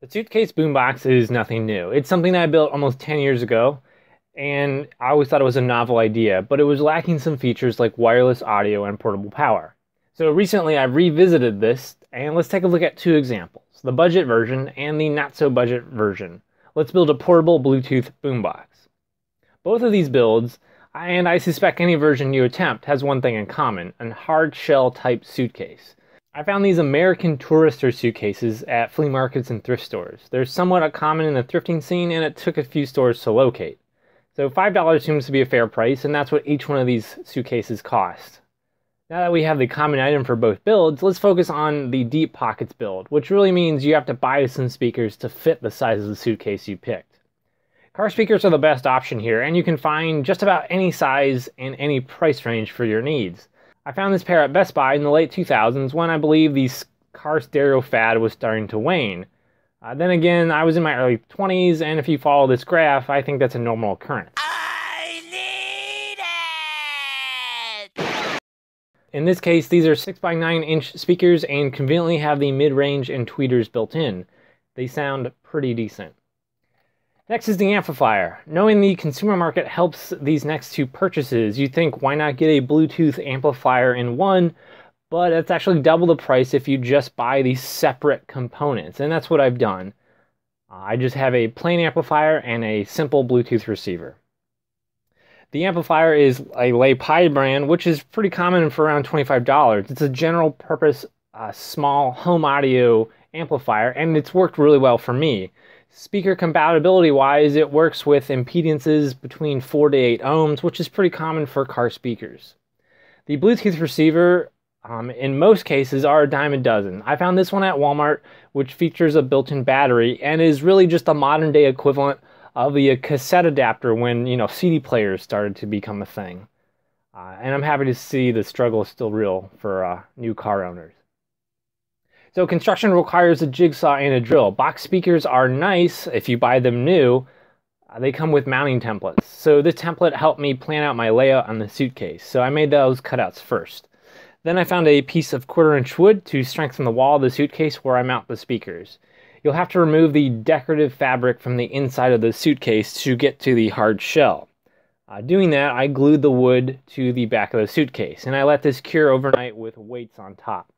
The suitcase boombox is nothing new. It's something that I built almost 10 years ago, and I always thought it was a novel idea, but it was lacking some features like wireless audio and portable power. So recently I revisited this, and let's take a look at two examples the budget version and the not so budget version. Let's build a portable Bluetooth boombox. Both of these builds, and I suspect any version you attempt, has one thing in common a hard shell type suitcase. I found these American Tourister suitcases at flea markets and thrift stores. They're somewhat common in the thrifting scene, and it took a few stores to locate. So $5 seems to be a fair price, and that's what each one of these suitcases cost. Now that we have the common item for both builds, let's focus on the deep pockets build, which really means you have to buy some speakers to fit the size of the suitcase you picked. Car speakers are the best option here, and you can find just about any size and any price range for your needs. I found this pair at Best Buy in the late 2000s when I believe the car stereo fad was starting to wane. Uh, then again, I was in my early 20s, and if you follow this graph, I think that's a normal occurrence. I need it! In this case, these are 6x9 inch speakers and conveniently have the mid range and tweeters built in. They sound pretty decent. Next is the amplifier. Knowing the consumer market helps these next two purchases, you think why not get a Bluetooth amplifier in one, but it's actually double the price if you just buy these separate components, and that's what I've done. I just have a plain amplifier and a simple Bluetooth receiver. The amplifier is a LePai brand, which is pretty common for around $25. It's a general purpose uh, small home audio amplifier, and it's worked really well for me. Speaker compatibility wise, it works with impedances between 4 to 8 ohms, which is pretty common for car speakers. The Bluetooth receiver, um, in most cases, are a dime a dozen. I found this one at Walmart, which features a built in battery and is really just a modern day equivalent of the cassette adapter when you know CD players started to become a thing. Uh, and I'm happy to see the struggle is still real for uh, new car owners. So construction requires a jigsaw and a drill. Box speakers are nice if you buy them new. Uh, they come with mounting templates. So this template helped me plan out my layout on the suitcase. So I made those cutouts first. Then I found a piece of quarter inch wood to strengthen the wall of the suitcase where I mount the speakers. You'll have to remove the decorative fabric from the inside of the suitcase to get to the hard shell. Uh, doing that, I glued the wood to the back of the suitcase, and I let this cure overnight with weights on top.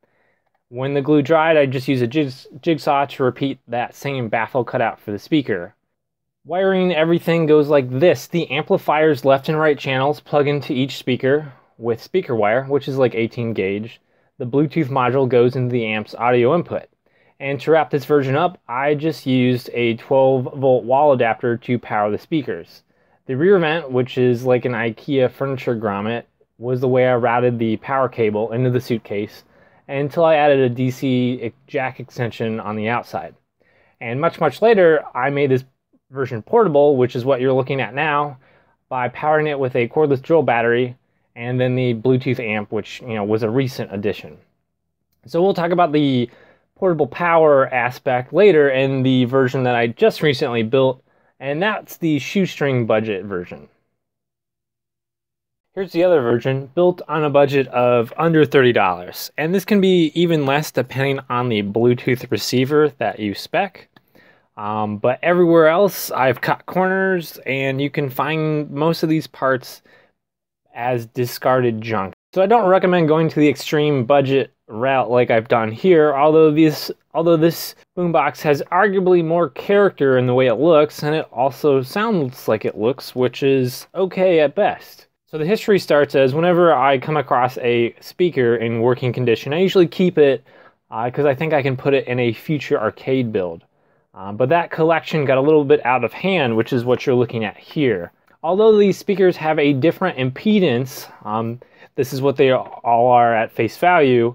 When the glue dried, I just used a jigsaw to repeat that same baffle cutout for the speaker. Wiring everything goes like this. The amplifier's left and right channels plug into each speaker with speaker wire, which is like 18 gauge. The Bluetooth module goes into the amp's audio input. And to wrap this version up, I just used a 12 volt wall adapter to power the speakers. The rear vent, which is like an IKEA furniture grommet, was the way I routed the power cable into the suitcase until I added a DC jack extension on the outside. And much, much later, I made this version portable, which is what you're looking at now, by powering it with a cordless drill battery and then the Bluetooth amp, which you know was a recent addition. So we'll talk about the portable power aspect later in the version that I just recently built, and that's the shoestring budget version. Here's the other version, built on a budget of under $30. And this can be even less depending on the Bluetooth receiver that you spec. Um, but everywhere else, I've cut corners, and you can find most of these parts as discarded junk. So I don't recommend going to the extreme budget route like I've done here, although this although this boombox has arguably more character in the way it looks, and it also sounds like it looks, which is okay at best. So the history starts as whenever I come across a speaker in working condition, I usually keep it because uh, I think I can put it in a future arcade build. Uh, but that collection got a little bit out of hand, which is what you're looking at here. Although these speakers have a different impedance, um, this is what they all are at face value,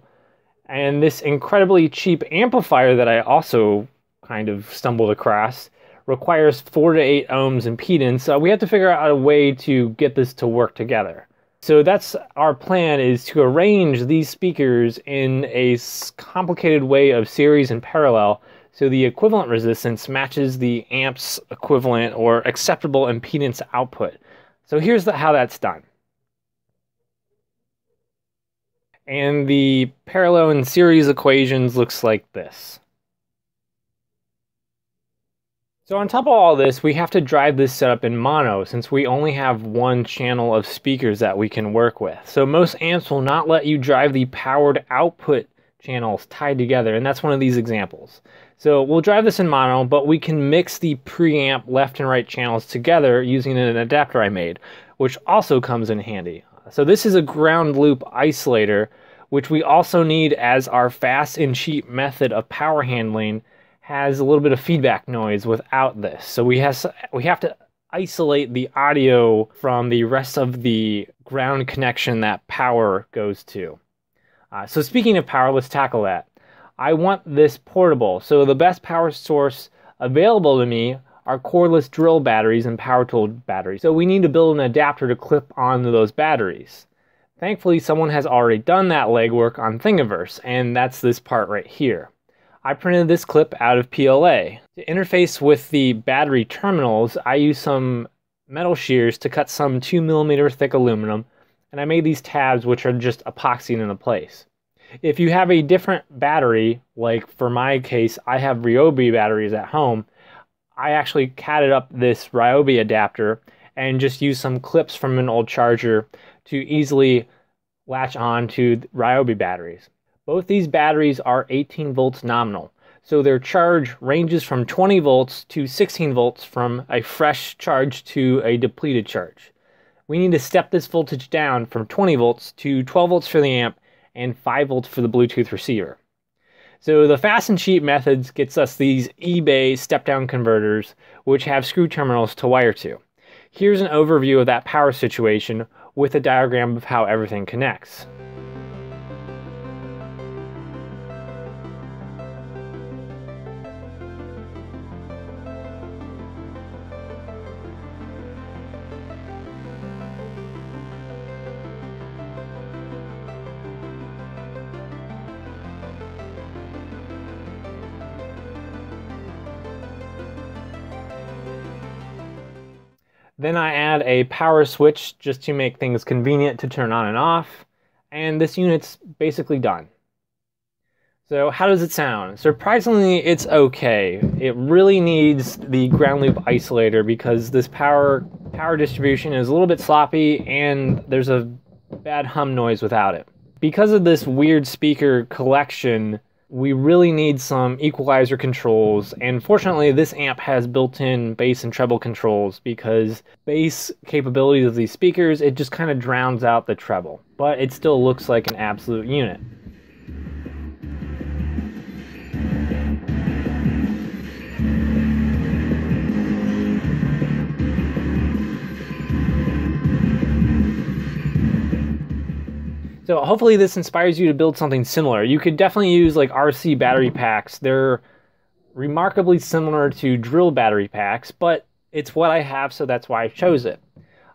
and this incredibly cheap amplifier that I also kind of stumbled across requires 4 to 8 ohms impedance. So we have to figure out a way to get this to work together. So that's our plan is to arrange these speakers in a complicated way of series and parallel so the equivalent resistance matches the amp's equivalent or acceptable impedance output. So here's the, how that's done. And the parallel and series equations looks like this. So on top of all this, we have to drive this setup in mono since we only have one channel of speakers that we can work with. So most amps will not let you drive the powered output channels tied together, and that's one of these examples. So we'll drive this in mono, but we can mix the preamp left and right channels together using an adapter I made, which also comes in handy. So this is a ground loop isolator, which we also need as our fast and cheap method of power handling has a little bit of feedback noise without this. So we have we have to isolate the audio from the rest of the ground connection that power goes to. Uh, so speaking of power, let's tackle that. I want this portable. So the best power source available to me are cordless drill batteries and power tool batteries. So we need to build an adapter to clip onto those batteries. Thankfully, someone has already done that legwork on Thingiverse, and that's this part right here. I printed this clip out of PLA. To interface with the battery terminals, I used some metal shears to cut some 2 millimeter thick aluminum, and I made these tabs which are just epoxied into place. If you have a different battery, like for my case, I have Ryobi batteries at home, I actually catted up this Ryobi adapter and just used some clips from an old charger to easily latch on to Ryobi batteries. Both these batteries are 18 volts nominal, so their charge ranges from 20 volts to 16 volts from a fresh charge to a depleted charge. We need to step this voltage down from 20 volts to 12 volts for the amp and 5 volts for the Bluetooth receiver. So the fast and cheap methods gets us these eBay step-down converters, which have screw terminals to wire to. Here's an overview of that power situation with a diagram of how everything connects. Then I add a power switch just to make things convenient to turn on and off. And this unit's basically done. So how does it sound? Surprisingly, it's okay. It really needs the ground loop isolator because this power power distribution is a little bit sloppy and there's a bad hum noise without it. Because of this weird speaker collection, we really need some equalizer controls and fortunately this amp has built-in bass and treble controls because bass capabilities of these speakers it just kind of drowns out the treble but it still looks like an absolute unit So hopefully this inspires you to build something similar. You could definitely use like RC battery packs. They're remarkably similar to drill battery packs, but it's what I have, so that's why I chose it.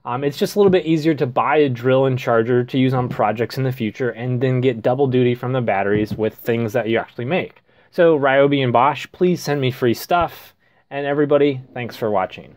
Um, it's just a little bit easier to buy a drill and charger to use on projects in the future and then get double duty from the batteries with things that you actually make. So Ryobi and Bosch, please send me free stuff. And everybody, thanks for watching.